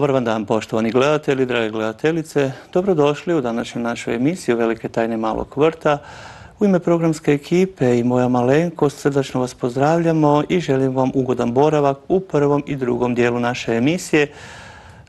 Dobar vam dan poštovani gledatelji, drage gledateljice. Dobrodošli u današnju našu emisiju Velike tajne malog vrta. U ime programske ekipe i moja malenkost srdačno vas pozdravljamo i želim vam ugodan boravak u prvom i drugom dijelu naše emisije.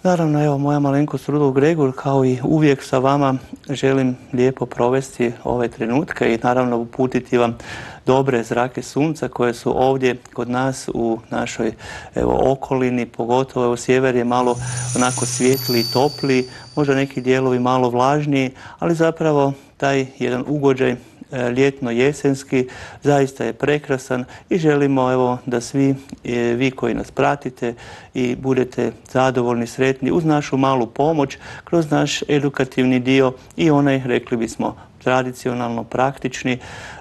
Naravno, evo, moja malenkost Rudolf Gregor, kao i uvijek sa vama, želim lijepo provesti ove trenutke i naravno uputiti vam dobre zrake sunca koje su ovdje kod nas u našoj evo, okolini, pogotovo evo, sjever je malo onako svijetli i topli, možda neki dijelovi malo vlažniji, ali zapravo taj jedan ugođaj ljetno-jesenski, zaista je prekrasan i želimo evo da svi e, vi koji nas pratite i budete zadovoljni, sretni uz našu malu pomoć kroz naš edukativni dio i onaj, rekli bismo, tradicionalno praktični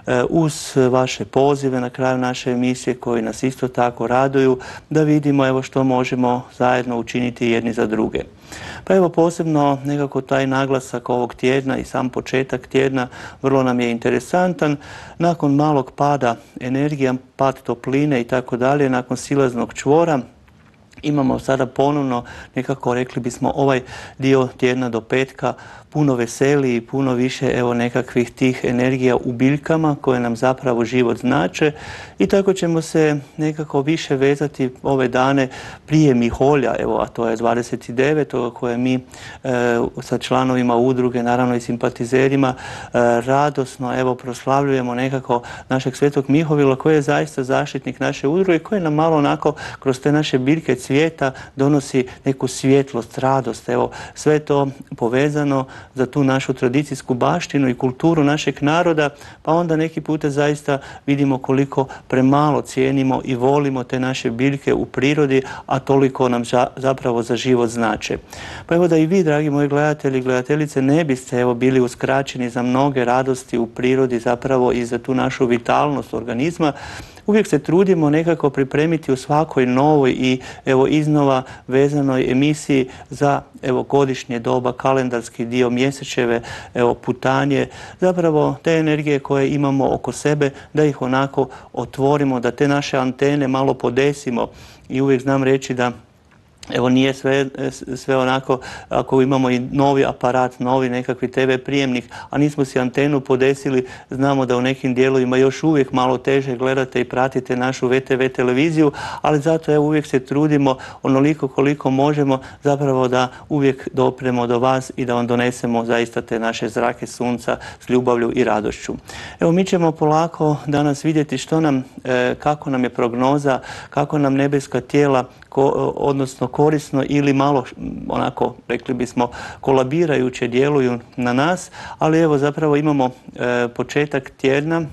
e, uz vaše pozive na kraju naše emisije koji nas isto tako raduju da vidimo evo što možemo zajedno učiniti jedni za druge. Pa evo posebno nekako taj naglasak ovog tjedna i sam početak tjedna vrlo nam je interesantan. Nakon malog pada energija, pad topline i tako dalje, nakon silaznog čvora, imamo sada ponovno nekako rekli bismo ovaj dio tjedna do petka puno veseliji i puno više evo nekakvih tih energija u biljkama koje nam zapravo život znače i tako ćemo se nekako više vezati ove dane prije Miholja, evo a to je 29. koje mi e, sa članovima udruge, naravno i simpatizerima e, radosno evo proslavljujemo nekako našeg svetog Mihovila koji je zaista zaštitnik naše udruge koji nam malo onako kroz te naše biljke cvijeta donosi neku svjetlost, radost, evo sve to povezano za tu našu tradicijsku baštinu i kulturu našeg naroda, pa onda neki puta zaista vidimo koliko premalo cijenimo i volimo te naše biljke u prirodi, a toliko nam zapravo za život znače. Pa evo da i vi, dragi moji gledatelji i gledateljice, ne biste evo bili uskraćeni za mnoge radosti u prirodi zapravo i za tu našu vitalnost organizma, uvijek se trudimo nekako pripremiti u svakoj novoj i evo iznova vezanoj emisiji za evo godišnje doba, kalendarski dio, mjesečeve, evo putanje, zapravo te energije koje imamo oko sebe, da ih onako otvorimo, da te naše antene malo podesimo. I uvijek znam reći da Evo nije sve, sve onako, ako imamo i novi aparat, novi nekakvi TV prijemnik, a nismo si antenu podesili, znamo da u nekim dijelovima još uvijek malo teže gledate i pratite našu VTV televiziju, ali zato evo uvijek se trudimo onoliko koliko možemo zapravo da uvijek dopremo do vas i da vam donesemo zaista te naše zrake sunca s ljubavlju i radošću. Evo mi ćemo polako danas vidjeti što nam, e, kako nam je prognoza, kako nam nebeska tijela odnosno korisno ili malo onako rekli bismo kolabirajuće djeluju na nas, ali evo zapravo imamo e, početak tjedna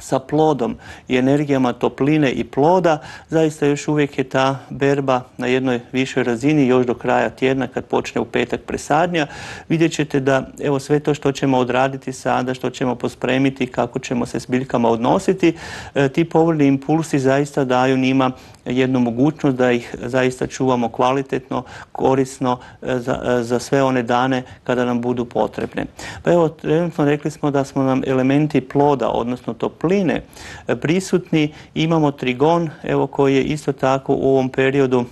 sa plodom i energijama topline i ploda, zaista još uvijek je ta berba na jednoj višoj razini još do kraja tjedna kad počne u petak presadnja. Vidjet ćete da evo sve to što ćemo odraditi sada, što ćemo pospremiti, kako ćemo se s biljkama odnositi, e, ti povoljni impulsi zaista daju njima jednu mogućnost da ih zaista čuvamo kvalitetno, korisno e, za, e, za sve one dane kada nam budu potrebne. Pa evo, trenutno rekli smo da smo nam elementi ploda, odnosno topline, e, prisutni. Imamo trigon, evo koji je isto tako u ovom periodu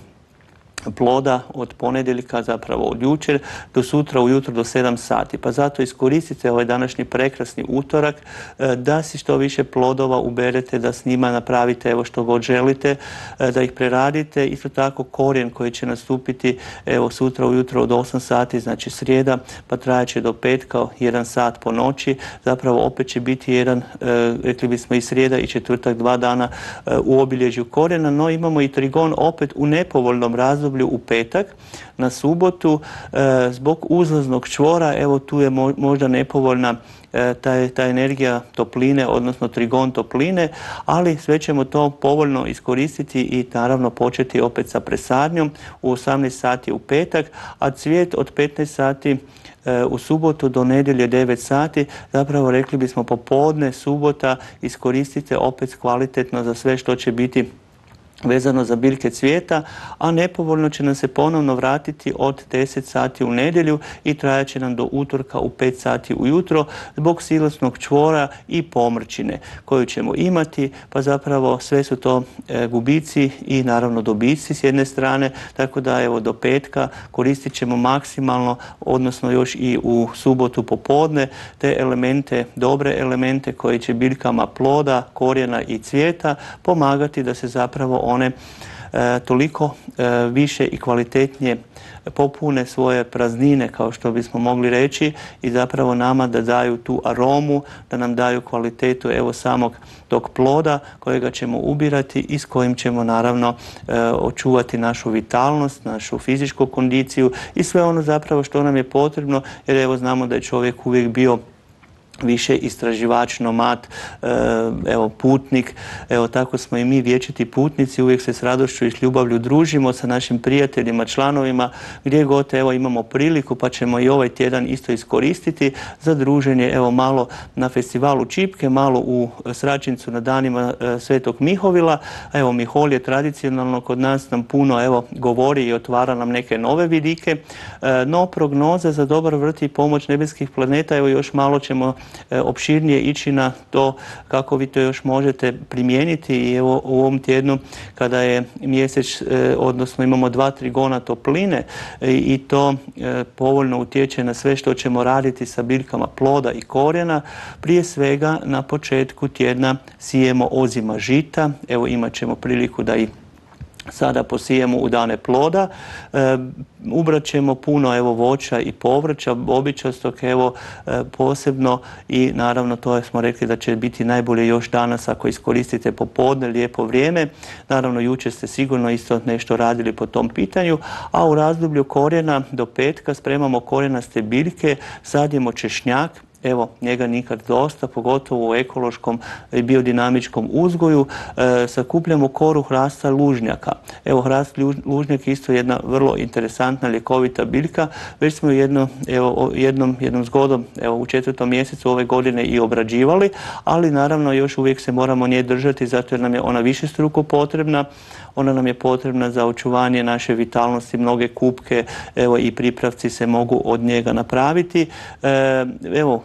ploda od ponedjeljka, zapravo od jučer, do sutra ujutro do 7 sati. Pa zato iskoristite ovaj današnji prekrasni utorak e, da si što više plodova uberete, da s njima napravite evo što god želite, e, da ih preradite. Isto tako korijen koji će nastupiti evo sutra ujutro od 8 sati, znači srijeda, pa trajaće do petka, jedan sat po noći. Zapravo opet će biti jedan, e, rekli bismo i srijeda i četvrtak, dva dana u obilježju korijena, no imamo i trigon opet u nepovoljnom razdoblju razdoblju u petak na subotu e, zbog uzlaznog čvora, evo tu je možda nepovoljna e, ta, energija topline, odnosno trigon topline, ali sve ćemo to povoljno iskoristiti i naravno početi opet sa presadnjom u 18 sati u petak, a cvijet od 15 sati e, u subotu do nedjelje 9 sati, zapravo rekli bismo popodne, subota, iskoristite opet kvalitetno za sve što će biti vezano za biljke cvijeta, a nepovoljno će nam se ponovno vratiti od 10 sati u nedjelju i trajaće nam do utorka u 5 sati ujutro zbog silosnog čvora i pomrčine koju ćemo imati, pa zapravo sve su to e, gubici i naravno dobici s jedne strane, tako da evo do petka koristit ćemo maksimalno, odnosno još i u subotu popodne, te elemente, dobre elemente koji će biljkama ploda, korijena i cvijeta pomagati da se zapravo one e, toliko e, više i kvalitetnije popune svoje praznine kao što bismo mogli reći i zapravo nama da daju tu aromu, da nam daju kvalitetu evo samog tog ploda kojega ćemo ubirati i s kojim ćemo naravno e, očuvati našu vitalnost, našu fizičku kondiciju i sve ono zapravo što nam je potrebno jer evo znamo da je čovjek uvijek bio više istraživač, nomad, e, evo putnik, evo tako smo i mi vječiti putnici, uvijek se s radošću i s ljubavlju družimo sa našim prijateljima, članovima, gdje god evo imamo priliku pa ćemo i ovaj tjedan isto iskoristiti za druženje, evo malo na festivalu Čipke, malo u Sračincu na danima e, Svetog Mihovila, evo Mihol je tradicionalno kod nas nam puno evo govori i otvara nam neke nove vidike, e, no prognoza za dobar vrt i pomoć nebeskih planeta, evo još malo ćemo opširnije ići na to kako vi to još možete primijeniti i evo u ovom tjednu kada je mjesec, e, odnosno imamo dva, tri gona topline e, i to povoljno utječe na sve što ćemo raditi sa biljkama ploda i korijena. Prije svega na početku tjedna sijemo ozima žita, evo imat ćemo priliku da i sada posijemo u dane ploda. E, ubrat ćemo puno evo voća i povrća, običastog evo e, posebno i naravno to smo rekli da će biti najbolje još danas ako iskoristite popodne, lijepo vrijeme. Naravno jučer ste sigurno isto nešto radili po tom pitanju, a u razdoblju korijena do petka spremamo korijenaste biljke, sadjemo češnjak, Evo, njega nikad dosta, pogotovo u ekološkom i biodinamičkom uzgoju. E, sakupljamo koru hrasta lužnjaka. Evo, hrast lužnjak je isto jedna vrlo interesantna ljekovita biljka. Već smo jedno, evo, jednom, jednom zgodom evo, u četvrtom mjesecu ove godine i obrađivali, ali naravno još uvijek se moramo nje držati zato jer nam je ona više struko potrebna. Ona nam je potrebna za očuvanje naše vitalnosti, mnoge kupke evo, i pripravci se mogu od njega napraviti. E, evo,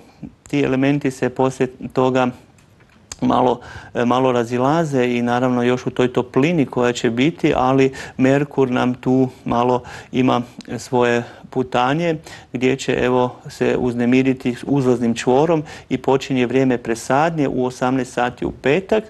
ti elementi se poslije toga malo, malo razilaze i naravno još u toj toplini koja će biti, ali Merkur nam tu malo ima svoje putanje gdje će evo se uznemiriti uzlaznim čvorom i počinje vrijeme presadnje u 18 sati u petak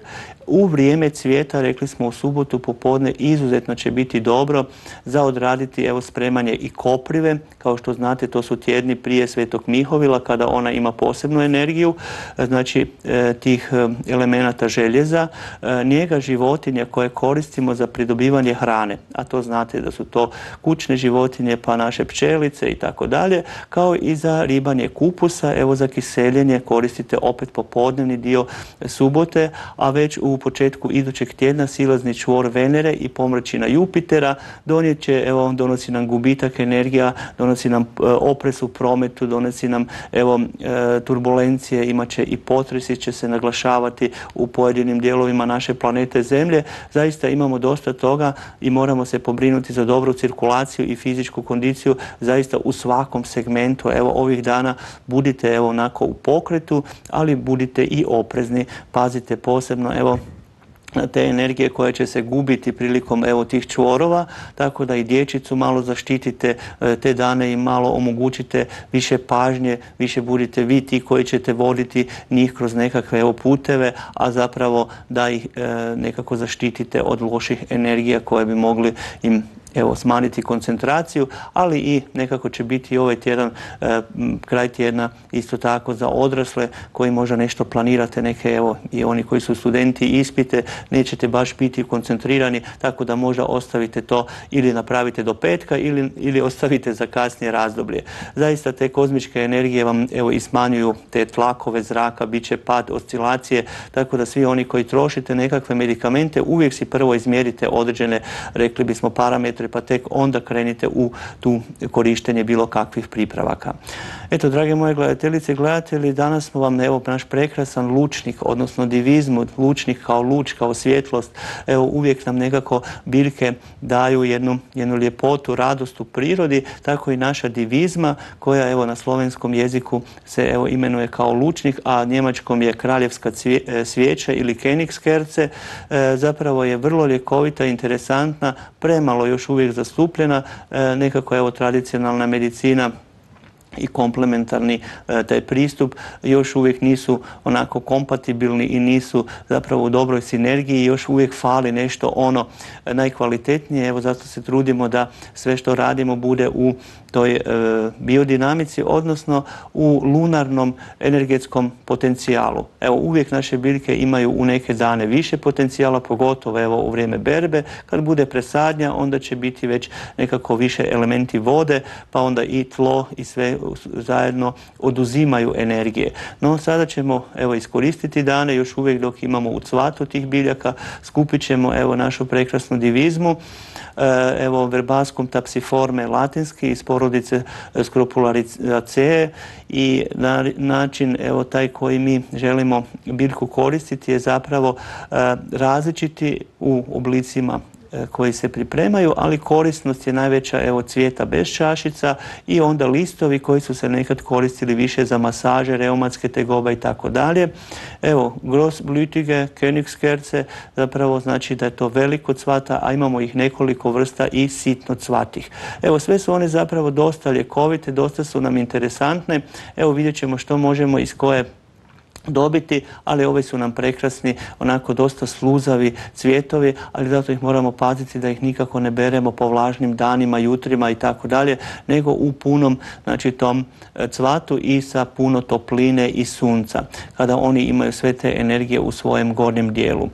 u vrijeme cvijeta, rekli smo u subotu popodne, izuzetno će biti dobro za odraditi evo spremanje i koprive. Kao što znate, to su tjedni prije Svetog Mihovila kada ona ima posebnu energiju, znači e, tih e, elemenata željeza, e, njega životinja koje koristimo za pridobivanje hrane, a to znate da su to kućne životinje pa naše pčelice i tako dalje, kao i za ribanje kupusa, evo za kiseljenje koristite opet popodnevni dio subote, a već u početku idućeg tjedna silazni čvor Venere i pomračina Jupitera donijet će, evo, donosi nam gubitak energija, donosi nam e, opres u prometu, donosi nam, evo, e, turbulencije, imat će i potresi će se naglašavati u pojedinim dijelovima naše planete Zemlje. Zaista imamo dosta toga i moramo se pobrinuti za dobru cirkulaciju i fizičku kondiciju zaista u svakom segmentu. Evo, ovih dana budite, evo, onako u pokretu, ali budite i oprezni, pazite posebno, evo, te energije koje će se gubiti prilikom evo tih čvorova, tako da i dječicu malo zaštitite e, te dane i malo omogućite više pažnje, više budite vi ti koji ćete voditi njih kroz nekakve evo puteve, a zapravo da ih e, nekako zaštitite od loših energija koje bi mogli im evo smanjiti koncentraciju, ali i nekako će biti ovaj tjedan, e, kraj tjedna isto tako za odrasle koji možda nešto planirate, neke evo i oni koji su studenti ispite, nećete baš biti koncentrirani, tako da možda ostavite to ili napravite do petka ili, ili ostavite za kasnije razdoblje. Zaista te kozmičke energije vam evo i smanjuju te tlakove zraka, bit će pad, oscilacije, tako da svi oni koji trošite nekakve medikamente uvijek si prvo izmjerite određene, rekli bismo, parametre razmotre pa tek onda krenite u tu korištenje bilo kakvih pripravaka. Eto, drage moje gledateljice i gledatelji, danas smo vam, evo, naš prekrasan lučnik, odnosno divizmu, lučnik kao luč, kao svjetlost, evo, uvijek nam nekako biljke daju jednu, jednu ljepotu, radost u prirodi, tako i naša divizma koja, evo, na slovenskom jeziku se, evo, imenuje kao lučnik, a njemačkom je kraljevska e, svijeća ili Kenigskerce, e, zapravo je vrlo ljekovita, interesantna, premalo još zastupljena, e, nekako, evo, tradicionalna medicina i komplementarni e, taj pristup još uvijek nisu onako kompatibilni i nisu zapravo u dobroj sinergiji još uvijek fali nešto ono najkvalitetnije. Evo zato se trudimo da sve što radimo bude u toj e, biodinamici, odnosno u lunarnom energetskom potencijalu. Evo, uvijek naše biljke imaju u neke dane više potencijala, pogotovo evo u vrijeme berbe. Kad bude presadnja, onda će biti već nekako više elementi vode, pa onda i tlo i sve zajedno oduzimaju energije. No, sada ćemo evo iskoristiti dane, još uvijek dok imamo u cvatu tih biljaka, skupit ćemo evo našu prekrasnu divizmu, e, evo verbaskum tapsiforme latinski iz porodice scropularicaceae i na, način evo taj koji mi želimo biljku koristiti je zapravo e, različiti u oblicima koji se pripremaju, ali korisnost je najveća evo cvijeta bez čašica i onda listovi koji su se nekad koristili više za masaže, reumatske tegobe i tako dalje. Evo, Grossblütige, Königskerce, zapravo znači da je to veliko cvata, a imamo ih nekoliko vrsta i sitno cvatih. Evo, sve su one zapravo dosta ljekovite, dosta su nam interesantne. Evo, vidjet ćemo što možemo iz koje dobiti, ali ovi su nam prekrasni, onako dosta sluzavi cvjetovi, ali zato ih moramo paziti da ih nikako ne beremo po vlažnim danima, jutrima i tako dalje, nego u punom znači, tom e, cvatu i sa puno topline i sunca, kada oni imaju sve te energije u svojem gornjem dijelu.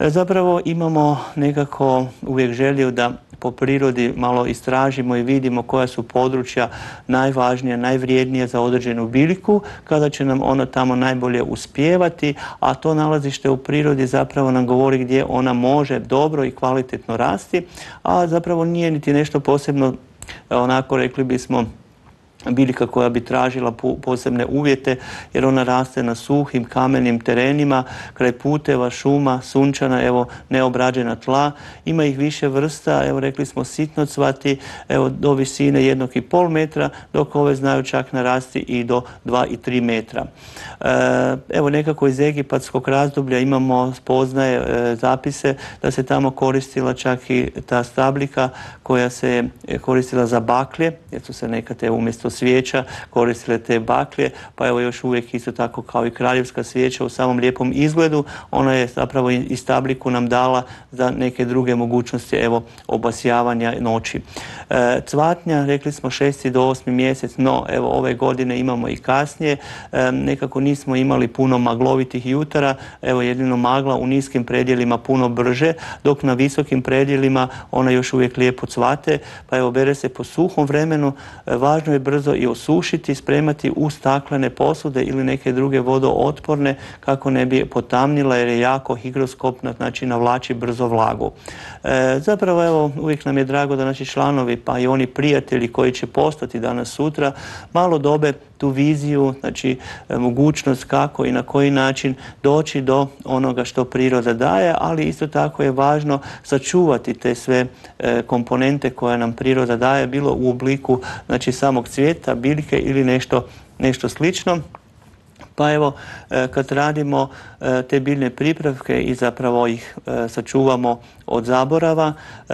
E, zapravo imamo nekako uvijek želju da po prirodi malo istražimo i vidimo koja su područja najvažnija, najvrijednija za određenu biljku, kada će nam ona tamo najbolje uspijevati, a to nalazište u prirodi zapravo nam govori gdje ona može dobro i kvalitetno rasti, a zapravo nije niti nešto posebno onako rekli bismo biljka koja bi tražila posebne uvjete jer ona raste na suhim kamenim terenima, kraj puteva, šuma, sunčana, evo neobrađena tla. Ima ih više vrsta, evo rekli smo sitnocvati, evo do visine jednog i pol metra, dok ove znaju čak narasti i do dva i tri metra. E, evo nekako iz egipatskog razdoblja imamo spoznaje e, zapise da se tamo koristila čak i ta stablika koja se koristila za baklje, jer su se nekad umjesto svijeća koristile te baklje, pa evo još uvijek isto tako kao i kraljevska svijeća u samom lijepom izgledu, ona je zapravo i stabliku nam dala za neke druge mogućnosti evo obasjavanja noći. E, cvatnja, rekli smo 6. do 8. mjesec, no evo ove godine imamo i kasnije, e, nekako nismo imali puno maglovitih jutara, evo jedino magla u niskim predjelima puno brže, dok na visokim predjelima ona još uvijek lijepo cvate, pa evo bere se po suhom vremenu, e, važno je brzo i osušiti, spremati u staklene posude ili neke druge vodootporne kako ne bi potamnila jer je jako higroskopna, znači navlači brzo vlagu. E, zapravo evo uvijek nam je drago da naši članovi pa i oni prijatelji koji će postati danas sutra malo dobe tu viziju, znači e, mogućnost kako i na koji način doći do onoga što priroda daje, ali isto tako je važno sačuvati te sve e, komponente koje nam priroda daje, bilo u obliku znači samog cvijeta, biljke ili nešto, nešto slično. Pa evo, kad radimo te biljne pripravke i zapravo ih sačuvamo od zaborava,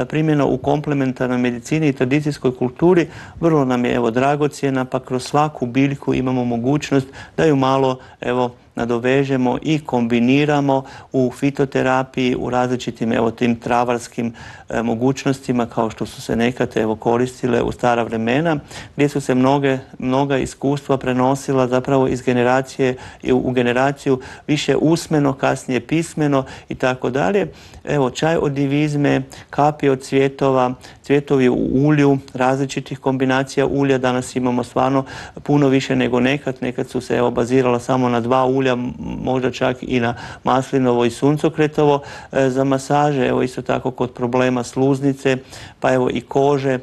primjeno u komplementarnoj medicini i tradicijskoj kulturi vrlo nam je evo dragocjena, pa kroz svaku biljku imamo mogućnost da ju malo evo nadovežemo i kombiniramo u fitoterapiji, u različitim evo tim travarskim e, mogućnostima kao što su se nekad evo koristile u stara vremena gdje su se mnoge, mnoga iskustva prenosila zapravo iz generacije u generaciju više usmeno, kasnije pismeno i tako dalje. Evo čaj od divizme, kapi od cvjetova, cvjetovi u ulju, različitih kombinacija ulja. Danas imamo stvarno puno više nego nekad. Nekad su se bazirala samo na dva ulja, možda čak i na maslinovo i suncokretovo e, za masaže. Evo isto tako kod problema sluznice, pa evo i kože,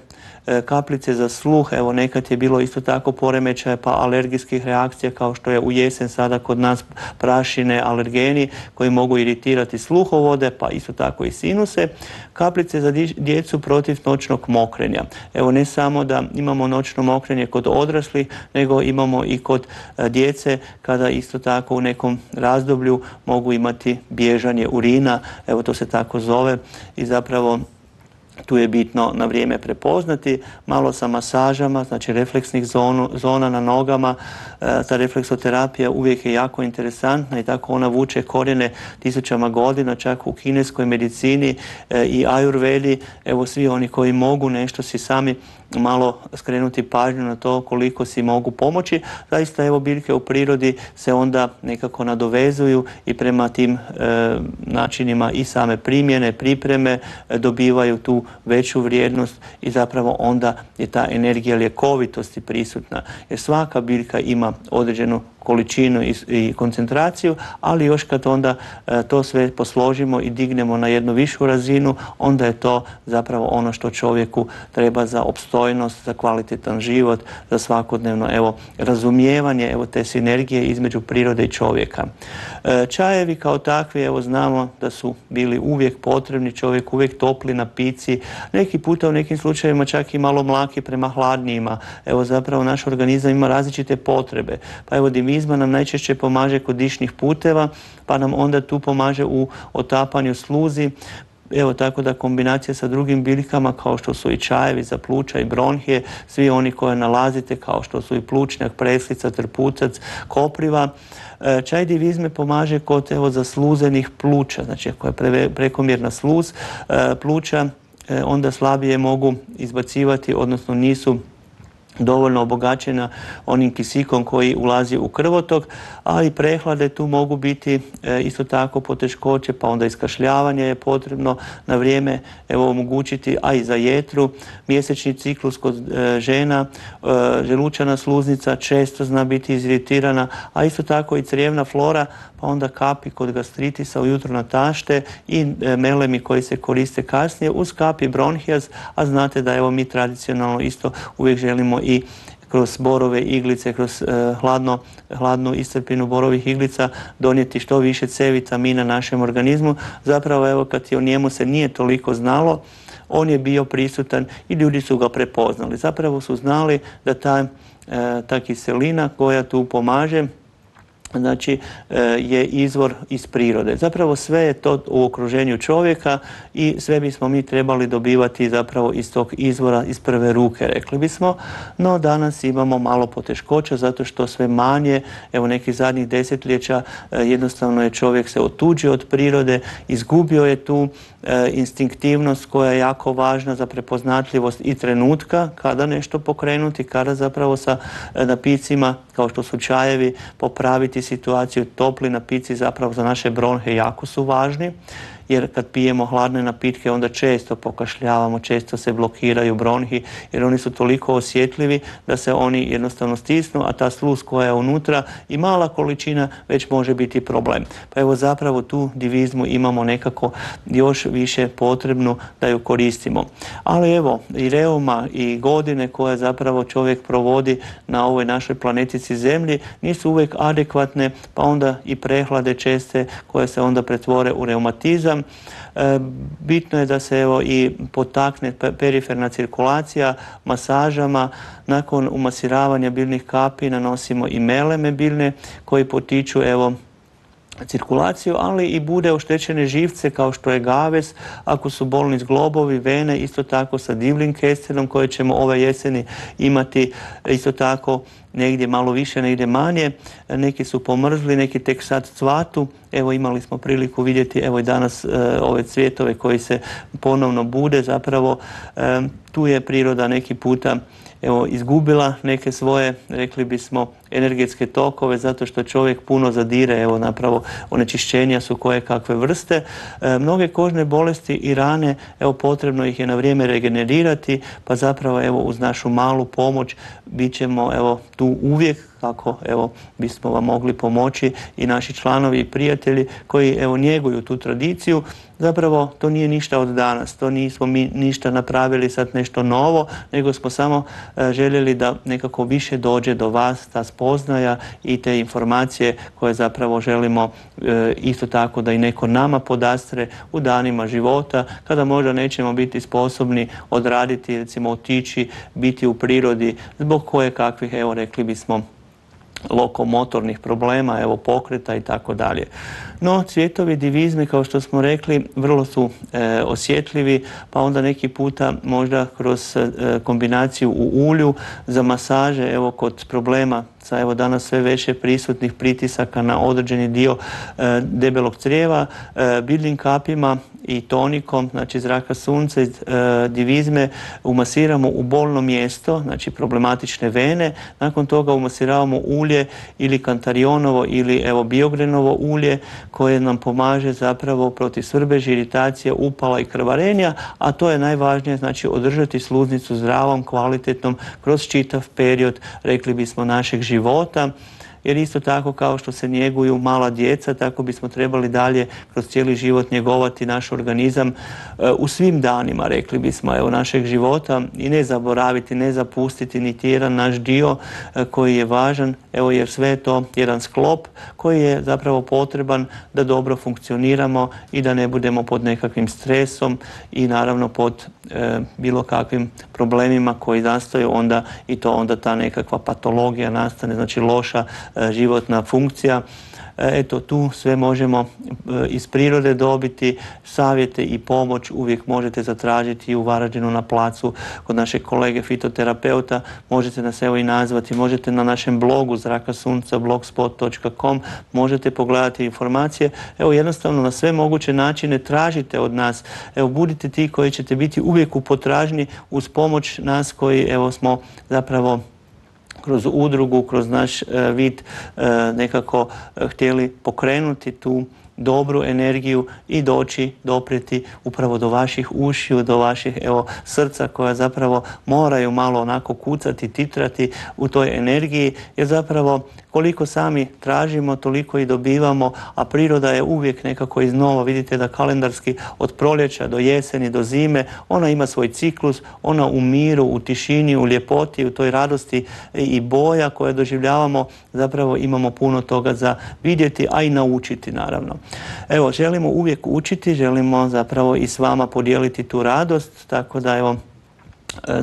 kaplice za sluh, evo nekad je bilo isto tako poremećaja pa alergijskih reakcija kao što je u jesen sada kod nas prašine, alergeni koji mogu iritirati sluhovode pa isto tako i sinuse. Kaplice za djecu protiv noćnog mokrenja. Evo ne samo da imamo noćno mokrenje kod odraslih, nego imamo i kod e, djece kada isto tako u nekom razdoblju mogu imati bježanje urina, evo to se tako zove i zapravo tu je bitno na vrijeme prepoznati, malo sa masažama, znači refleksnih zona na nogama. E, ta refleksoterapija uvijek je jako interesantna i tako ona vuče korijene tisućama godina, čak u kineskoj medicini e, i ajurvedi. Evo svi oni koji mogu nešto si sami malo skrenuti pažnju na to koliko si mogu pomoći. Zaista evo biljke u prirodi se onda nekako nadovezuju i prema tim e, načinima i same primjene, pripreme e, dobivaju tu veću vrijednost i zapravo onda je ta energija ljekovitosti prisutna. Jer svaka biljka ima određenu količinu i, koncentraciju, ali još kad onda e, to sve posložimo i dignemo na jednu višu razinu, onda je to zapravo ono što čovjeku treba za opstojnost, za kvalitetan život, za svakodnevno evo, razumijevanje evo, te sinergije između prirode i čovjeka. E, čajevi kao takvi, evo znamo da su bili uvijek potrebni, čovjek uvijek topli na pici, neki puta u nekim slučajevima čak i malo mlaki prema hladnijima. Evo zapravo naš organizam ima različite potrebe. Pa evo dimizma nam najčešće pomaže kod dišnih puteva, pa nam onda tu pomaže u otapanju sluzi, Evo tako da kombinacija sa drugim biljkama kao što su i čajevi za pluća i bronhije, svi oni koje nalazite kao što su i plučnjak, preslica, trpucac, kopriva. E, čaj divizme pomaže kod evo zasluzenih pluća, znači ako je prekomjerna sluz e, pluća, e, onda slabije mogu izbacivati, odnosno nisu dovoljno obogaćena onim kisikom koji ulazi u krvotok, ali prehlade tu mogu biti e, isto tako poteškoće, pa onda iskašljavanje je potrebno na vrijeme evo omogućiti, a i za jetru. Mjesečni ciklus kod e, žena, e, želučana sluznica često zna biti iziritirana, a isto tako i crijevna flora, pa onda kapi kod gastritisa ujutro na tašte i melemi koji se koriste kasnije uz kapi bronhijas, a znate da evo mi tradicionalno isto uvijek želimo i kroz borove iglice, kroz e, hladno, hladnu iscrpinu borovih iglica donijeti što više C vitamina našem organizmu. Zapravo evo kad je o njemu se nije toliko znalo, on je bio prisutan i ljudi su ga prepoznali. Zapravo su znali da ta, e, ta kiselina koja tu pomaže znači e, je izvor iz prirode. Zapravo sve je to u okruženju čovjeka i sve bismo mi trebali dobivati zapravo iz tog izvora iz prve ruke, rekli bismo. No danas imamo malo poteškoća zato što sve manje, evo nekih zadnjih desetljeća e, jednostavno je čovjek se otuđio od prirode, izgubio je tu instinktivnost koja je jako važna za prepoznatljivost i trenutka kada nešto pokrenuti, kada zapravo sa napicima kao što su čajevi popraviti situaciju topli napici zapravo za naše bronhe jako su važni jer kad pijemo hladne napitke onda često pokašljavamo, često se blokiraju bronhi jer oni su toliko osjetljivi da se oni jednostavno stisnu, a ta sluz koja je unutra i mala količina već može biti problem. Pa evo zapravo tu divizmu imamo nekako još više potrebnu da ju koristimo. Ali evo i reuma i godine koje zapravo čovjek provodi na ovoj našoj planetici zemlji nisu uvijek adekvatne pa onda i prehlade česte koje se onda pretvore u reumatizam E, bitno je da se evo i potakne periferna cirkulacija masažama. Nakon umasiravanja biljnih kapi nanosimo i meleme biljne koji potiču evo cirkulaciju, ali i bude oštećene živce kao što je gaves, ako su bolni zglobovi, vene, isto tako sa divlim kestenom koje ćemo ove jeseni imati isto tako negdje malo više, negdje manje, neki su pomrzli, neki tek sad cvatu, evo imali smo priliku vidjeti evo i danas ove cvjetove koji se ponovno bude, zapravo tu je priroda neki puta evo, izgubila neke svoje, rekli bismo, energetske tokove zato što čovjek puno zadire, evo napravo onečišćenja su koje kakve vrste. E, mnoge kožne bolesti i rane, evo potrebno ih je na vrijeme regenerirati, pa zapravo evo uz našu malu pomoć bit ćemo evo tu uvijek kako evo bismo vam mogli pomoći i naši članovi i prijatelji koji evo njeguju tu tradiciju zapravo to nije ništa od danas to nismo mi ništa napravili sad nešto novo nego smo samo e, željeli da nekako više dođe do vas ta spoznaja i te informacije koje zapravo želimo e, isto tako da i neko nama podastre u danima života kada možda nećemo biti sposobni odraditi recimo otići biti u prirodi zbog koje kakvih evo rekli bismo lokomotornih problema, evo pokreta i tako dalje. No, cvjetovi divizme, kao što smo rekli, vrlo su e, osjetljivi, pa onda neki puta možda kroz e, kombinaciju u ulju za masaže, evo kod problema sa evo danas sve veće prisutnih pritisaka na određeni dio e, debelog crijeva, e, kapima i tonikom, znači zraka sunca, e, divizme umasiramo u bolno mjesto, znači problematične vene, nakon toga umasiravamo ulje ili kantarionovo ili evo biogrenovo ulje koje nam pomaže zapravo protiv svrbeži, iritacije, upala i krvarenja, a to je najvažnije znači održati sluznicu zdravom, kvalitetnom kroz čitav period, rekli bismo, našeg života jer isto tako kao što se njeguju mala djeca, tako bismo trebali dalje kroz cijeli život njegovati naš organizam e, u svim danima, rekli bismo, evo, našeg života. I ne zaboraviti, ne zapustiti niti jedan naš dio e, koji je važan, evo jer sve je to jedan sklop koji je zapravo potreban da dobro funkcioniramo i da ne budemo pod nekakvim stresom i naravno pod e, bilo kakvim problemima koji nastaju onda i to onda ta nekakva patologija nastane, znači loša životna funkcija. E, eto, tu sve možemo e, iz prirode dobiti, savjete i pomoć uvijek možete zatražiti u Varaždinu na placu kod našeg kolege fitoterapeuta, možete nas evo i nazvati, možete na našem blogu zraka sunca blogspot.com možete pogledati informacije, evo jednostavno na sve moguće načine tražite od nas, evo budite ti koji ćete biti uvijek u potražnji uz pomoć nas koji evo smo zapravo kroz udrugu, kroz naš e, vid e, nekako e, htjeli pokrenuti tu dobru energiju i doći, dopreti upravo do vaših ušiju, do vaših evo, srca koja zapravo moraju malo onako kucati, titrati u toj energiji jer zapravo koliko sami tražimo, toliko i dobivamo, a priroda je uvijek nekako iznova. Vidite da kalendarski od proljeća do jeseni, do zime, ona ima svoj ciklus, ona u miru, u tišini, u ljepoti, u toj radosti i boja koje doživljavamo, zapravo imamo puno toga za vidjeti, a i naučiti naravno. Evo, želimo uvijek učiti, želimo zapravo i s vama podijeliti tu radost, tako da evo,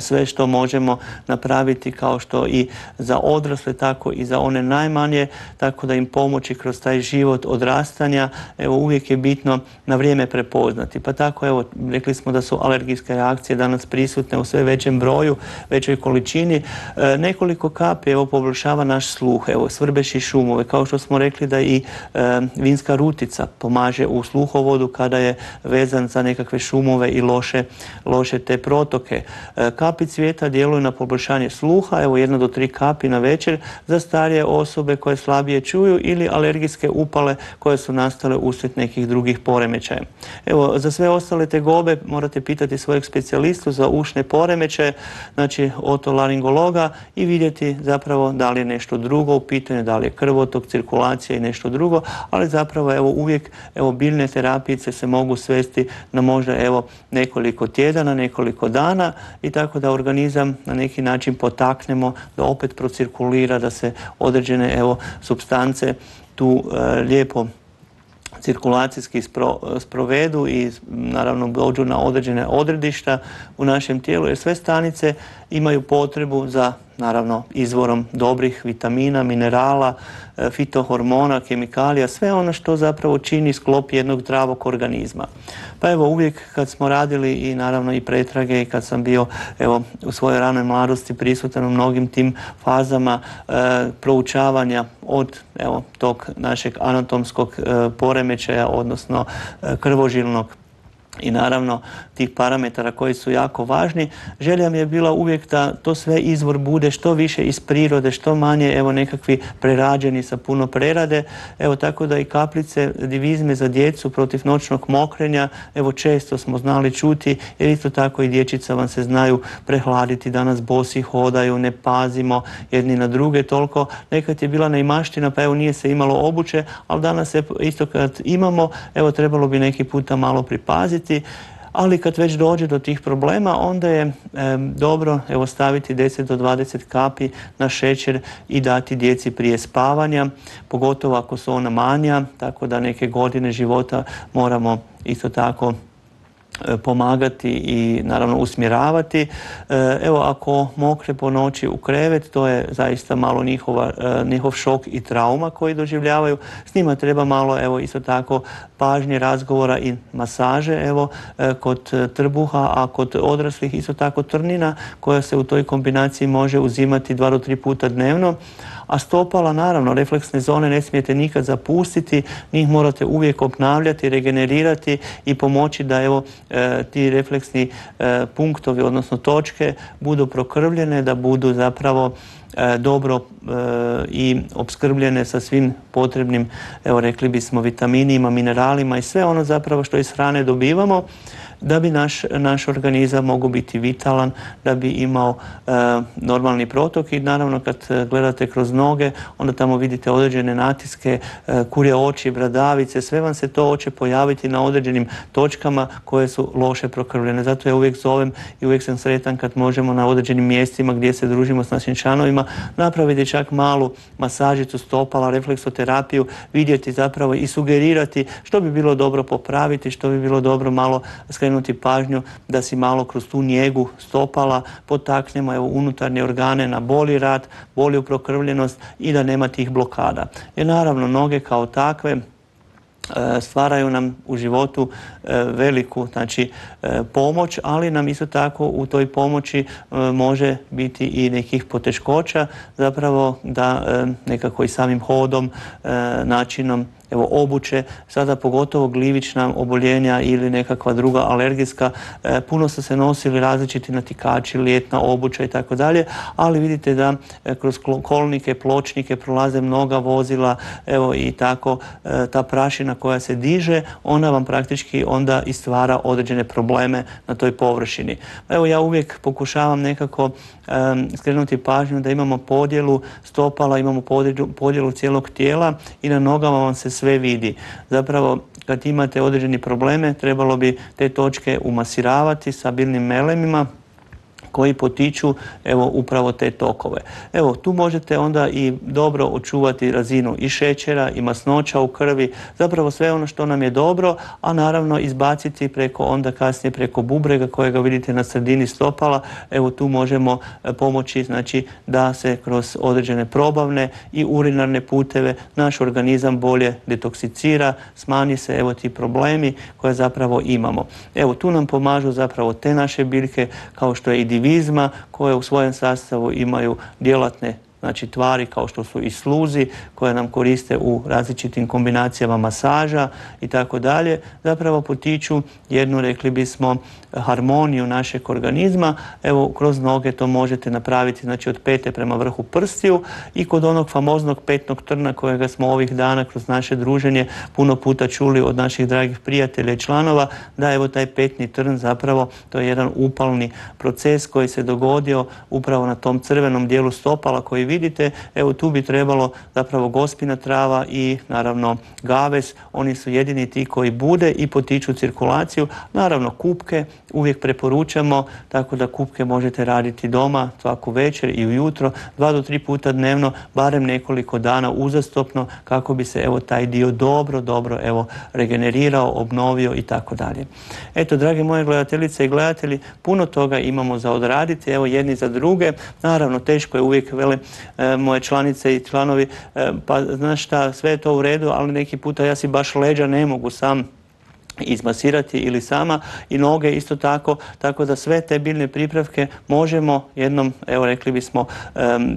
sve što možemo napraviti kao što i za odrasle, tako i za one najmanje, tako da im pomoći kroz taj život odrastanja, evo uvijek je bitno na vrijeme prepoznati. Pa tako evo, rekli smo da su alergijske reakcije danas prisutne u sve većem broju, većoj količini. E, nekoliko kapi evo poboljšava naš sluh, evo svrbeši šumove, kao što smo rekli da i e, vinska rutica pomaže u sluhovodu kada je vezan za nekakve šumove i loše, loše te protoke. E, kapi cvijeta djeluju na poboljšanje sluha, evo jedna do tri kapi na večer za starije osobe koje slabije čuju ili alergijske upale koje su nastale uslijed nekih drugih poremećaja. Evo, za sve ostale tegobe morate pitati svojeg specijalistu za ušne poremećaje, znači otolaringologa i vidjeti zapravo da li je nešto drugo u pitanju, da li je krvotok, cirkulacija i nešto drugo, ali zapravo evo uvijek evo biljne terapijice se mogu svesti na možda evo nekoliko tjedana, nekoliko dana i tako da organizam na neki način potaknemo da opet procirkulira, da se određene evo substance tu e, lijepo cirkulacijski sprovedu i naravno dođu na određene odredišta u našem tijelu jer sve stanice imaju potrebu za naravno izvorom dobrih vitamina, minerala, e, fitohormona, kemikalija, sve ono što zapravo čini sklop jednog zdravog organizma. Pa evo uvijek kad smo radili i naravno i pretrage i kad sam bio evo u svojoj ranoj mladosti prisutan u mnogim tim fazama e, proučavanja od evo tog našeg anatomskog e, poremećaja odnosno krvožilnog i naravno tih parametara koji su jako važni. Želja mi je bila uvijek da to sve izvor bude što više iz prirode, što manje evo nekakvi prerađeni sa puno prerade. Evo tako da i kaplice divizme za djecu protiv noćnog mokrenja, evo često smo znali čuti jer isto tako i dječica vam se znaju prehladiti, danas bosi hodaju, ne pazimo jedni na druge toliko. Nekad je bila neimaština pa evo nije se imalo obuće, ali danas se isto kad imamo, evo trebalo bi neki puta malo pripaziti ali kad već dođe do tih problema onda je dobro evo staviti 10 do 20 kapi na šećer i dati djeci prije spavanja, pogotovo ako su ona manja, tako da neke godine života moramo isto tako E, pomagati i naravno usmjeravati. E, evo ako mokre po noći u krevet, to je zaista malo njihova, e, njihov šok i trauma koji doživljavaju. S njima treba malo evo isto tako pažnje, razgovora i masaže evo kod trbuha, a kod odraslih isto tako trnina koja se u toj kombinaciji može uzimati dva do tri puta dnevno a stopala naravno refleksne zone ne smijete nikad zapustiti, njih morate uvijek obnavljati, regenerirati i pomoći da evo e, ti refleksni e, punktovi odnosno točke budu prokrvljene, da budu zapravo e, dobro i opskrbljene sa svim potrebnim, evo rekli bismo, vitaminima, mineralima i sve ono zapravo što iz hrane dobivamo da bi naš, naš organizam mogao biti vitalan, da bi imao e, normalni protok i naravno kad e, gledate kroz noge onda tamo vidite određene natiske, e, kurje oči, bradavice, sve vam se to oče pojaviti na određenim točkama koje su loše prokrvljene. Zato ja uvijek zovem i uvijek sam sretan kad možemo na određenim mjestima gdje se družimo s našim članovima napraviti čak malu masažicu stopala, refleksoterapiju, vidjeti zapravo i sugerirati što bi bilo dobro popraviti, što bi bilo dobro malo skrenuti skrenuti pažnju da si malo kroz tu njegu stopala potaknemo evo, unutarnje organe na boli rad, bolju prokrvljenost i da nema tih blokada. Jer naravno noge kao takve E, stvaraju nam u životu e, veliku znači, e, pomoć, ali nam isto tako u toj pomoći može biti i nekih poteškoća zapravo da nekako i samim hodom, načinom evo obuće, sada pogotovo glivična oboljenja ili nekakva druga alergijska, puno su se nosili različiti natikači, ljetna obuća i tako dalje, ali vidite da kroz kolnike, pločnike prolaze mnoga vozila, evo i tako ta prašina koja se diže, ona vam praktički onda i stvara određene probleme na toj površini. Evo ja uvijek pokušavam nekako skrenuti pažnju da imamo podjelu stopala, imamo podjelu, podjelu cijelog tijela i na nogama vam se sve vidi. Zapravo kad imate određeni probleme trebalo bi te točke umasiravati sa bilnim melemima koji potiču evo upravo te tokove. Evo tu možete onda i dobro očuvati razinu i šećera i masnoća u krvi, zapravo sve ono što nam je dobro, a naravno izbaciti preko onda kasnije preko bubrega kojega vidite na sredini stopala, evo tu možemo e, pomoći znači da se kroz određene probavne i urinarne puteve naš organizam bolje detoksicira, smanji se evo ti problemi koje zapravo imamo. Evo tu nam pomažu zapravo te naše biljke kao što je i divizma koje u svojem sastavu imaju djelatne znači tvari kao što su i sluzi koje nam koriste u različitim kombinacijama masaža i tako dalje, zapravo potiču jednu, rekli bismo, harmoniju našeg organizma. Evo, kroz noge to možete napraviti, znači od pete prema vrhu prstiju i kod onog famoznog petnog trna kojega smo ovih dana kroz naše druženje puno puta čuli od naših dragih prijatelja i članova, da evo taj petni trn zapravo to je jedan upalni proces koji se dogodio upravo na tom crvenom dijelu stopala koji vidite, evo tu bi trebalo zapravo gospina trava i naravno gaves, oni su jedini ti koji bude i potiču cirkulaciju. Naravno kupke uvijek preporučamo, tako da kupke možete raditi doma svaku večer i ujutro, dva do tri puta dnevno, barem nekoliko dana uzastopno kako bi se evo taj dio dobro, dobro evo regenerirao, obnovio i tako dalje. Eto, drage moje gledateljice i gledatelji, puno toga imamo za odraditi, evo jedni za druge. Naravno, teško je uvijek, vele e, moje članice i članovi, e, pa znaš šta, sve je to u redu, ali neki puta ja si baš leđa ne mogu sam izmasirati ili sama i noge isto tako, tako da sve te biljne pripravke možemo jednom, evo rekli bismo,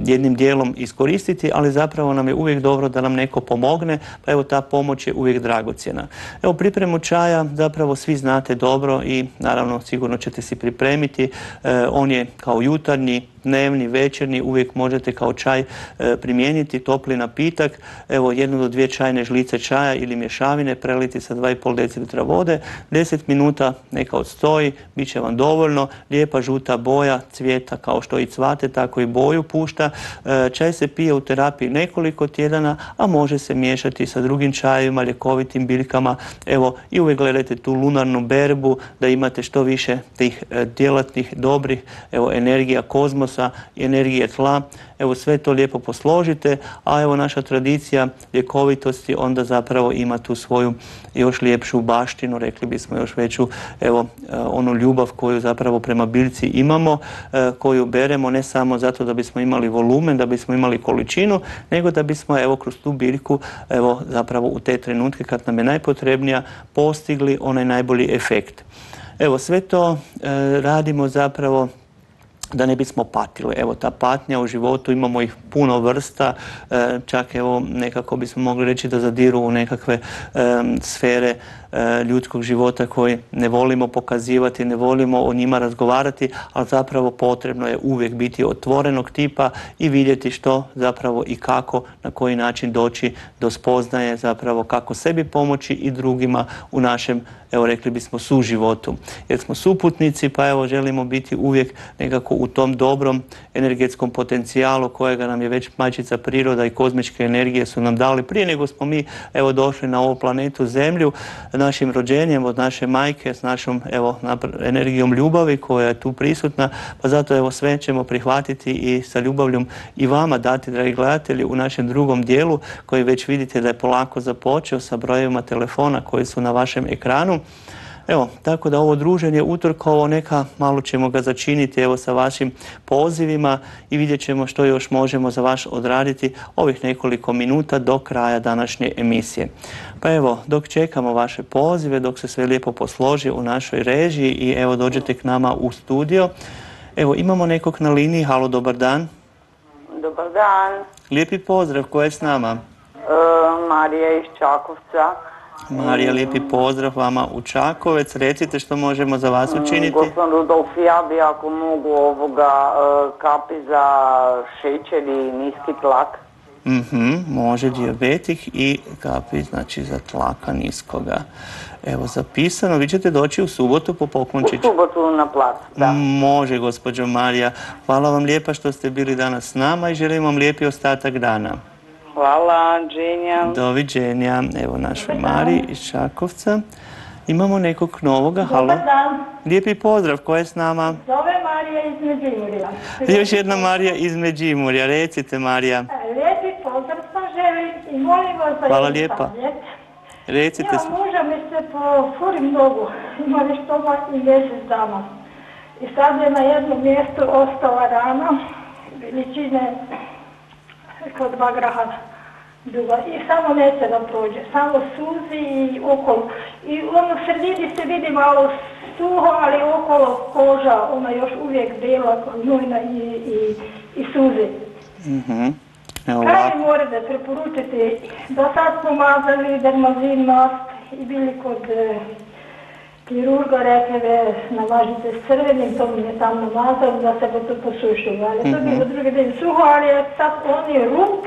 jednim dijelom iskoristiti, ali zapravo nam je uvijek dobro da nam neko pomogne, pa evo ta pomoć je uvijek dragocjena. Evo pripremu čaja zapravo svi znate dobro i naravno sigurno ćete si pripremiti, e, on je kao jutarnji, dnevni, večerni, uvijek možete kao čaj e, primijeniti, topli napitak, evo jednu do dvije čajne žlice čaja ili mješavine preliti sa 2,5 decilitra vode, 10 minuta neka odstoji, bit će vam dovoljno, lijepa žuta boja cvijeta kao što i cvate, tako i boju pušta. E, čaj se pije u terapiji nekoliko tjedana, a može se miješati sa drugim čajevima, ljekovitim biljkama, evo i uvijek gledajte tu lunarnu berbu da imate što više tih e, djelatnih, dobrih, evo energija kozmosa i energije tla. Evo sve to lijepo posložite, a evo naša tradicija ljekovitosti onda zapravo ima tu svoju još ljepšu baštinu, rekli bismo još veću evo e, onu ljubav koju zapravo prema biljci imamo, e, koju beremo ne samo zato da bismo imali volumen, da bismo imali količinu, nego da bismo evo kroz tu biljku evo zapravo u te trenutke kad nam je najpotrebnija postigli onaj najbolji efekt. Evo sve to e, radimo zapravo da ne bismo patili. Evo ta patnja u životu, imamo ih puno vrsta, e, čak evo nekako bismo mogli reći da zadiru u nekakve sfere E, ljudskog života koji ne volimo pokazivati, ne volimo o njima razgovarati, ali zapravo potrebno je uvijek biti otvorenog tipa i vidjeti što zapravo i kako, na koji način doći do spoznaje zapravo kako sebi pomoći i drugima u našem, evo rekli bismo, suživotu. Jer smo suputnici, pa evo želimo biti uvijek nekako u tom dobrom energetskom potencijalu kojega nam je već majčica priroda i kozmičke energije su nam dali prije nego smo mi evo došli na ovu planetu Zemlju našim rođenjem, od naše majke, s našom evo, energijom ljubavi koja je tu prisutna, pa zato evo sve ćemo prihvatiti i sa ljubavljom i vama dati, dragi gledatelji, u našem drugom dijelu koji već vidite da je polako započeo sa brojevima telefona koji su na vašem ekranu. Evo, tako da ovo druženje utorkovo neka malo ćemo ga začiniti evo sa vašim pozivima i vidjet ćemo što još možemo za vaš odraditi ovih nekoliko minuta do kraja današnje emisije. Pa evo, dok čekamo vaše pozive, dok se sve lijepo posloži u našoj režiji i evo dođete k nama u studio. Evo, imamo nekog na liniji. Halo, dobar dan. Dobar dan. Lijepi pozdrav, ko je s nama? E, Marija iz Čakovca. Marija, lijepi pozdrav vama u Čakovec. Recite što možemo za vas učiniti. Gospodin Rudolf, ja bi ako mogu ovoga e, kapi za šećer i niski tlak. Mhm, može diabetik i kapi znači za tlaka niskoga. Evo zapisano, vi ćete doći u subotu po poklončiću. U subotu na plac, da. Može, gospođo Marija. Hvala vam lijepa što ste bili danas s nama i želim vam lijepi ostatak dana. Hvala, Dženja. Doviđenja. Evo našoj Mari iz Šakovca. Imamo nekog novoga. Dobar dan. Lijepi pozdrav, ko je s nama? Zove Marija iz Međimurja. Još jedna Marija iz Međimurja. Recite, Marija. E, lijepi pozdrav sam želim i molim vas za Hvala lijepa. Recite. Ja muža mi se po furim nogu. Ima već toga i mjesec dana. I sad je na jednom mjestu ostala rana veličine kod dva graha i samo neće da prođe, samo suzi i okolo. I ono sredini se vidi malo suho, ali okolo koža, ona još uvijek bela, nujna i, i, i suzi. Mm-hmm. Kaj morate preporučiti? Da sad smo mazali dermazin mast i bili kod e, kirurga da namažite s crvenim, to mi je tam namazao da se bo to posušilo. Ali to mm-hmm. bilo drugi dan suho, ali je sad on je rup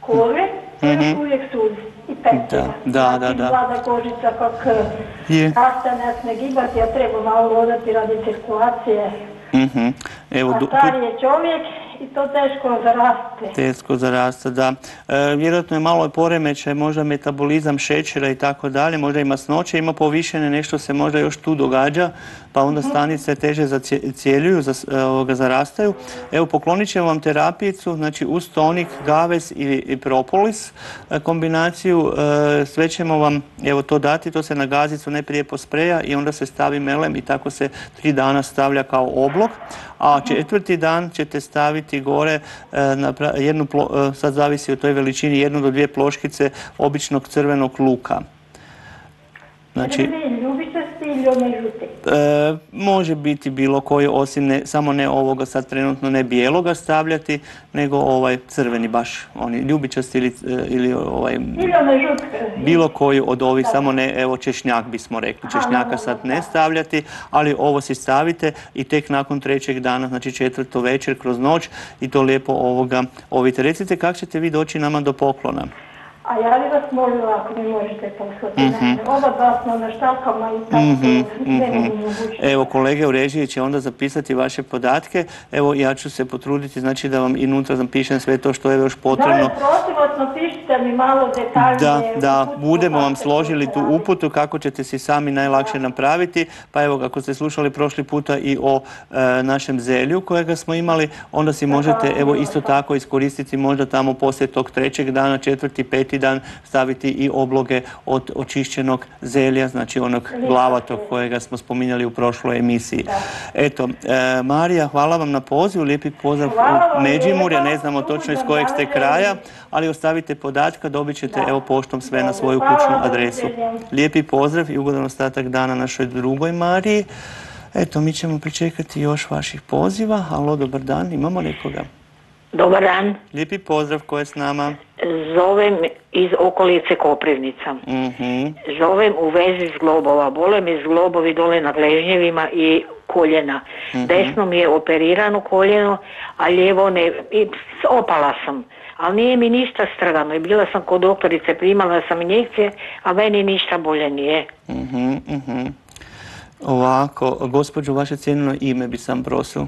kože, mm-hmm. uvijek suzi i pektina. Da, da, da. Vlada kožica kak je. Asta ne sme gibati, a treba malo vodati radi cirkulacije. Mm-hmm. Evo, a stari je čovjek i to teško zaraste. Teško zarasta, da. E, vjerojatno je malo poremećaj, možda metabolizam šećera i tako dalje, možda i masnoće, ima povišene, nešto se možda još tu događa, pa onda Mhm. stanice teže zacijeljuju, za, e, zarastaju. Evo, poklonit ćemo vam terapijicu, znači uz tonik, gaves i, i propolis e, kombinaciju, e, sve ćemo vam evo to dati, to se na gazicu najprije pospreja i onda se stavi melem i tako se tri dana stavlja kao oblog, a četvrti dan ćete staviti gore e, jednu, e, sad zavisi o toj veličini, jednu do dvije ploškice običnog crvenog luka. Znači, Ili onaj žuti? E, može biti bilo koji, osim ne, samo ne ovoga sad trenutno ne bijeloga stavljati, nego ovaj crveni baš, oni ljubičasti ili, e, ili ovaj, Ili onaj žut? bilo koji od ovih, samo ne, evo češnjak bismo rekli, češnjaka sad ne stavljati, ali ovo si stavite i tek nakon trećeg dana, znači četvrto večer kroz noć i to lijepo ovoga ovite. Recite kako ćete vi doći nama do poklona? A ja bi vas molila ako mi možete poslati. Mhm. Oba dva smo na štakama i tako nemamo mogućnosti. Evo, kolege u režiji će onda zapisati vaše podatke. Evo, ja ću se potruditi, znači da vam i unutra zapišem sve to što je još potrebno. Da, protivotno pišite mi malo detaljnije. Da, da, budemo vam složili tu uputu kako ćete si sami najlakše napraviti. Pa evo, kako ste slušali prošli puta i o e, našem zelju kojega smo imali, onda si možete evo isto tako iskoristiti možda tamo poslije tog trećeg dana, četvrti, peti dan staviti i obloge od očišćenog zelja, znači onog glavatog kojega smo spominjali u prošloj emisiji. Eto, e, Marija, hvala vam na pozivu, lijepi pozdrav Hvala u Međimurje, ne znamo točno iz kojeg ste kraja, ali ostavite podatka, dobit ćete evo poštom sve na svoju kućnu adresu. Lijepi pozdrav i ugodan ostatak dana našoj drugoj Mariji. Eto, mi ćemo pričekati još vaših poziva. Halo, dobar dan, imamo nekoga? Dobar dan, Lijepi pozdrav, ko je s nama? zovem iz okolice Koprivnica. Mhm, Zovem u vezi s globova. Bole mi zglobovi dole na gležnjevima i koljena. Desno mi je operirano koljeno, a lijevo ne. I opala sam. Ali nije mi ništa strgano. I bila sam kod doktorice, primala sam injekcije, a meni ništa bolje nije. mhm, mhm. Ovako, gospođo, vaše cijenjeno ime bi sam prosio.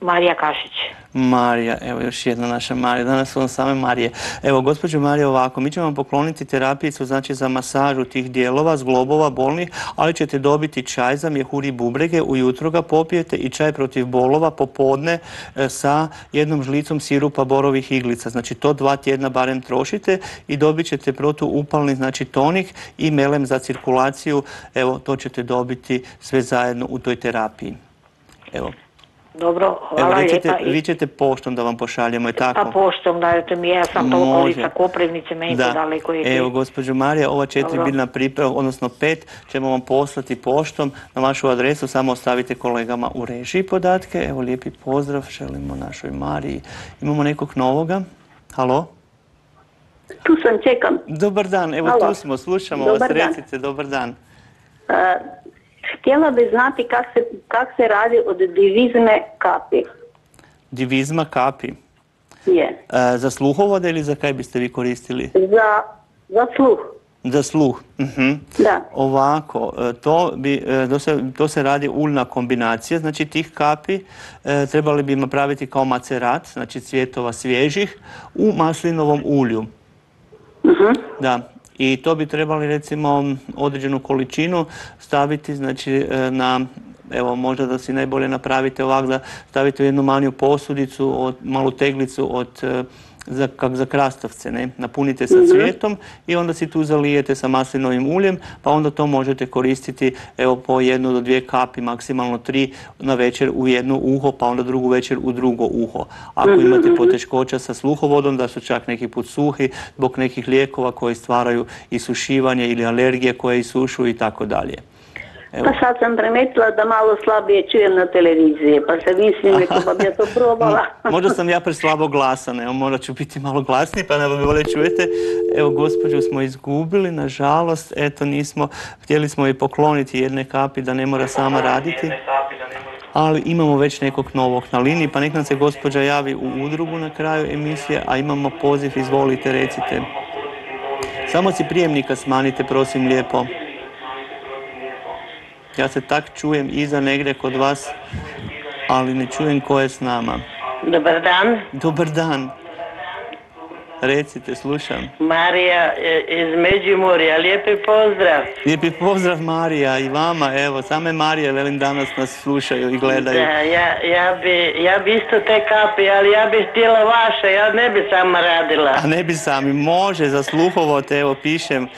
Marija Kašić. Marija, evo još jedna naša Marija, danas su vam same Marije. Evo, gospođo Marija, ovako, mi ćemo vam pokloniti terapijicu, znači za masažu tih dijelova, zglobova, bolnih, ali ćete dobiti čaj za mjehuri bubrege, ujutro ga popijete i čaj protiv bolova popodne e, sa jednom žlicom sirupa borovih iglica. Znači, to dva tjedna barem trošite i dobit ćete protuupalni, znači tonik i melem za cirkulaciju. Evo, to ćete dobiti sve zajedno u toj terapiji. Evo, Dobro, Evo, hvala lijepa. I- vi ćete poštom da vam pošaljemo, je tako? Pa poštom dajte mi, ja sam to okolica Koprivnice, meni to daleko je. Evo, gospođo Marija, ova četiri Dobro. biljna priprava, odnosno pet, ćemo vam poslati poštom na vašu adresu, samo ostavite kolegama u režiji podatke. Evo, lijepi pozdrav, želimo našoj Mariji. Imamo nekog novoga? Halo? Tu sam, čekam. Dobar dan, evo Halo. tu smo, slušamo Dobar vas, dan. recite, dobar dan. E, htjela bi znati kak se, kak se radi od divizme kapi. Divizma kapi. Je. E, za sluhovode ili za kaj biste vi koristili? Za, za sluh. Za sluh. mhm. Da. Ovako, e, to, bi, e, to, se, to se radi uljna kombinacija, znači tih kapi e, trebali bi napraviti kao macerat, znači cvjetova svježih, u maslinovom ulju. Da, i to bi trebali recimo određenu količinu staviti znači e, na evo možda da si najbolje napravite ovako da stavite u jednu manju posudicu, malu teglicu od e, za, kak za krastavce, ne? Napunite sa cvijetom i onda si tu zalijete sa maslinovim uljem, pa onda to možete koristiti evo po jednu do dvije kapi, maksimalno tri na večer u jedno uho, pa onda drugu večer u drugo uho. Ako imate poteškoća sa sluhovodom, da su čak neki put suhi, zbog nekih lijekova koji stvaraju isušivanje ili alergije koje isušuju i tako dalje. Evo. Pa sad sam primetila da malo slabije čujem na televiziji, pa se mislim neko pa bi ja to probala. Možda sam ja preslabo glasan, evo morat ću biti malo glasniji pa da me bolje čujete. Evo gospođu smo izgubili, nažalost, eto nismo, htjeli smo i pokloniti jedne kapi da ne mora sama raditi. Ali imamo već nekog novog na liniji, pa nek nam se gospođa javi u udrugu na kraju emisije, a imamo poziv, izvolite, recite. Samo si prijemnika smanjite, prosim, lijepo. Ja se tak čujem iza negdje kod vas, ali ne čujem ko je s nama. Dobar dan, Dobar dan. Recite, slušam. Marija e, iz Međimurja, lijepi pozdrav. Lijepi pozdrav Marija i vama, evo, same Marije, velim, danas nas slušaju i gledaju. Da, ja, ja, bi, ja bi isto te kapi, ali ja bih htjela vaše, ja ne bi sama radila. A ne bi sami, može, za sluhovo te, evo, pišem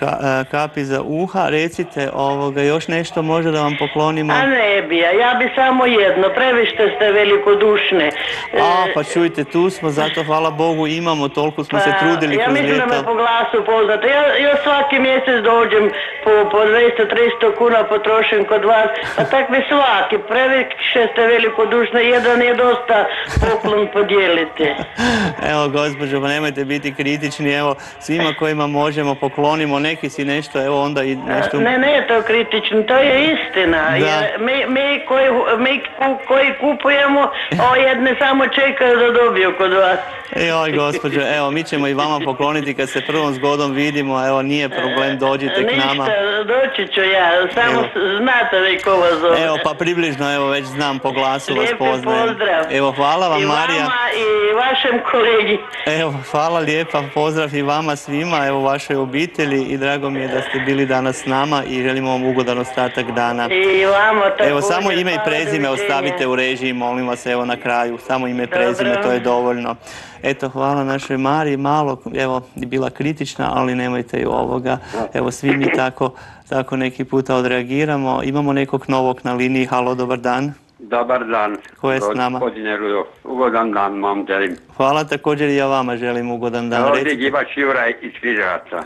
ka- e, kapi za uha, recite, ovoga, još nešto može da vam poklonimo? A ne bi ja, ja bi samo jedno, previše ste velikodušne. E, A, pa čujte, tu smo, zato hvala Bogu imamo, toliko smo se trudili Pa, ja kroz mislim da me po glasu poznate. Ja, ja svaki mjesec dođem po, po 200-300 kuna potrošim kod vas, a tak mi svaki, previše ste velikodušne, jedan je dosta poklon podijeliti. Evo, gospođo, pa nemojte biti kritični, evo, svima kojima možemo poklonimo, neki si nešto, evo onda i nešto... Ne, ne je to kritično, to je istina. Da. Jer mi, mi, koji, mi koji kupujemo, o jedne samo čekaju da dobiju kod vas. Joj, gospođo, evo, mi ćemo i vama pokloniti kad se prvom zgodom vidimo, evo, nije problem, dođite k nama. Ništa, doći ću ja, samo Evo. znate vi ko vas zove. Evo, pa približno, evo, već znam, po glasu vas poznajem. pozdrav. Evo, hvala vam, I Marija. vama i vašem kolegi. Evo, hvala lijepa, pozdrav i vama svima, evo, vašoj obitelji i drago mi je da ste bili danas s nama i želimo vam ugodan ostatak dana. I vama također. Evo, samo ime i prezime ostavite u režiji, molim vas, evo na kraju. Samo ime i prezime, to je dovoljno. Eto, hvala našoj Mariji, malo, evo, je bila kritična, ali nemojte ju ovoga. Evo, svi mi tako, tako neki puta odreagiramo. Imamo nekog novog na liniji, halo, dobar dan. Dobar dan. Ko je s nama? Gospodine Rudolf, ugodan dan vam želim. Hvala, također i ja vama želim ugodan dan. Ovdje Gibač Juraj iz Križevaca.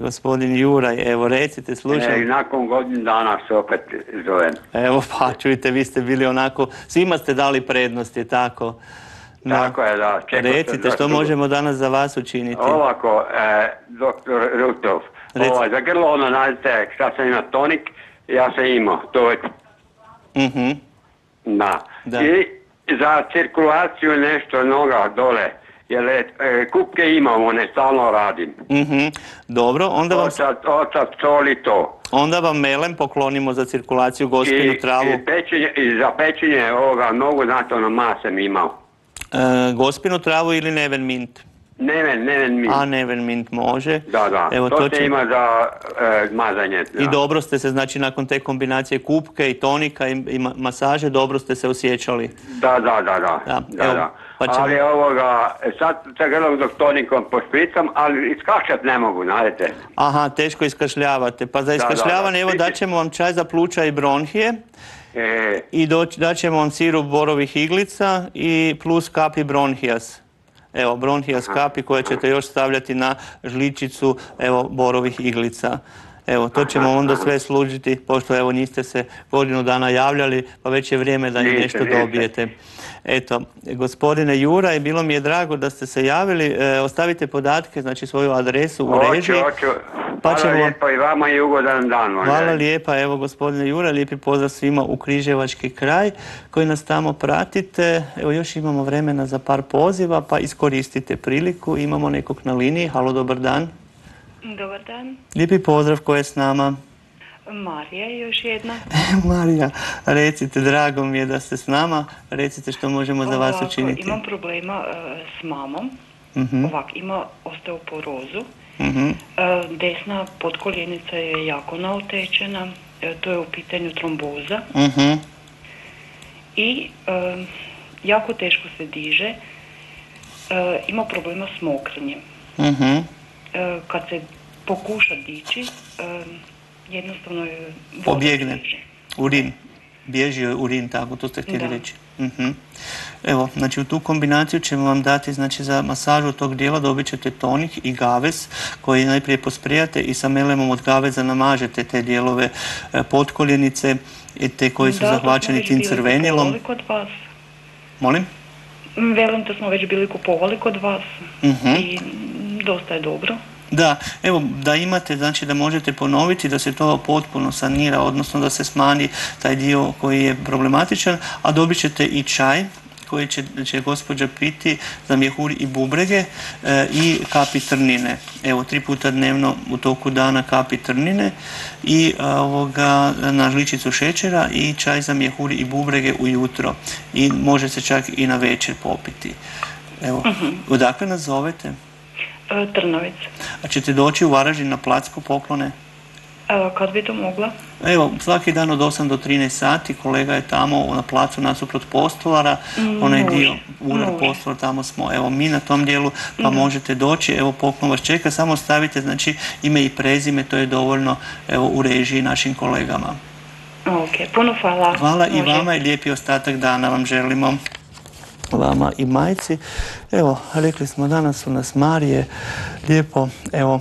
Gospodin Juraj, evo, recite, E, slušam. nakon godinu dana se opet zovem. Evo, pa čujte, vi ste bili onako, svima ste dali prednost, je tako? Tako je, da. Recite, što možemo danas za vas učiniti? Ovako, e, doktor Reci. ovaj, za grlo ono nađete šta sam imao tonik, ja sam imao, to je, Mhm. da. Da. I za cirkulaciju nešto noga dole, jer e, kupke imam, one stalno radim. Mhm. Dobro, onda vam, Otac, otac, soli to. onda vam melem poklonimo za cirkulaciju gospinu travu. I, pečenje, i za pečenje ovoga nogu, znate, ono ma sam imao. E, gospinu travu ili neven mint? Neven, neven mi. A neven mint može. Da, da. Evo, to, to se će- ima za e, mazanje. I da. dobro ste se, znači nakon te kombinacije kupke i tonika i, i ma- masaže, dobro ste se osjećali. Da, da, da, da. Da, da, evo, da. Pa ćemo- Ali ovoga, e, sad sa tonikom pošpricam, ali iskašljat ne mogu, znate. Aha, teško iskašljavate. Pa za da, iskašljavanje, da. evo daćemo vam čaj za pluća i bronhije E, i daćemo vam sirup borovih iglica i plus kapi bronhijas. Evo, bronhijas kapi koje ćete još stavljati na žličicu, evo, borovih iglica. Evo, to ćemo onda sve služiti, pošto evo niste se godinu dana javljali, pa već je vrijeme da nešto dobijete. Eto, gospodine Juraj, bilo mi je drago da ste se javili. E, ostavite podatke, znači svoju adresu u režiji. hoću. Pa Hvala ćemo vam- lijepo i vama i ugodan dan. vam Hvala lijepa, evo gospodine Jure, lijepi pozdrav svima u Križevački kraj koji nas tamo pratite. Evo još imamo vremena za par poziva, pa iskoristite priliku. Imamo nekog na liniji. Halo, dobar dan. Dobar dan, Lijepi pozdrav ko je s nama. Marija je još jedna. Marija, recite, drago mi je da ste s nama. Recite što možemo za vas učiniti. Imam problema e, s mamom. Mhm, Ovak, ima osteoporozu. mhm. E, desna potkoljenica je jako naotečena. E, to je u pitanju tromboza. mhm. I e, jako teško se diže. E, ima problema s mokrenjem. E, kad se pokuša dići, e, jednostavno Pobjegne. stiže. Urin. Bježi joj urin, tako, to ste htjeli Da. reći. Mhm. Evo, znači u tu kombinaciju ćemo vam dati, znači za masažu tog dijela dobit ćete tonik i gavez koji najprije posprijate i sa melemom od gaveza namažete te dijelove e, potkoljenice i te koji su Da, to smo zahvaćeni već tim bili crvenilom. kupovali kod vas. Molim? Mm, Velim da smo već bili kupovali kod vas Mhm. i dosta je dobro. Da, evo da imate, znači da možete ponoviti da se to potpuno sanira, odnosno da se smanji taj dio koji je problematičan, a dobit ćete i čaj koji će, će gospođa piti za mjehur i bubrege e, i kapi trnine. Evo, tri puta dnevno u toku dana kapi trnine i ovoga, na žličicu šećera i čaj za mjehur i bubrege ujutro. I može se čak i na večer popiti. Evo, odakle nas zovete? E, Trnovic. A ćete doći u Varaždin na placko poklone? E, kad bi to mogla? Evo, svaki dan od 8 do 13 sati, kolega je tamo na placu nasuprot postolara, onaj može, dio urar može. postolar, tamo smo, evo mi na tom dijelu, pa možete doći, evo poklon vas čeka, samo stavite znači ime i prezime, to je dovoljno evo u režiji našim kolegama. Ok, puno hvala. Hvala i vama i lijepi ostatak dana vam želimo. Vama i majci. Evo, rekli smo danas su nas Marije lijepo, evo,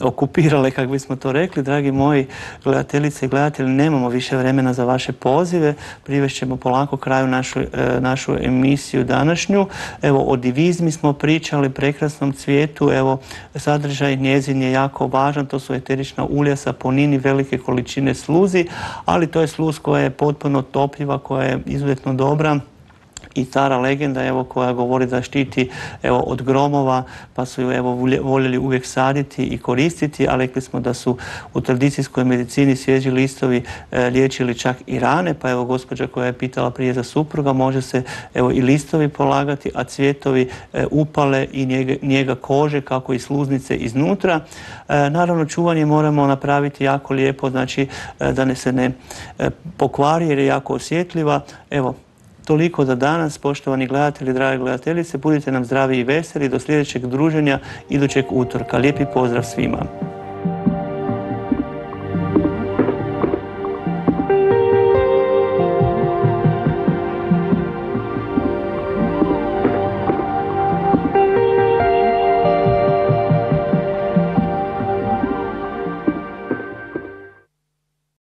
okupirale, kako bismo to rekli. Dragi moji gledateljice i gledatelji, nemamo više vremena za vaše pozive. Privešćemo polako kraju našu, e, našu emisiju današnju. Evo, o divizmi smo pričali, prekrasnom cvijetu. Evo, sadržaj njezin je jako važan. To su eterična ulja, saponini, velike količine sluzi, ali to je sluz koja je potpuno topljiva, koja je izuzetno dobra i stara legenda evo koja govori da štiti evo od gromova pa su ju evo volje- voljeli uvijek saditi i koristiti, a rekli smo da su u tradicijskoj medicini svježi listovi e, liječili čak i rane, pa evo gospođa koja je pitala prije za supruga može se evo i listovi polagati, a cvjetovi e, upale i njega, njega kože kako i sluznice iznutra. E, naravno čuvanje moramo napraviti jako lijepo, znači e, da ne se ne e, pokvari jer je jako osjetljiva. Evo, Toliko za danas, poštovani gledatelji, drage gledateljice, budite nam zdravi i veseli do sljedećeg druženja idućeg utorka. Lijepi pozdrav svima.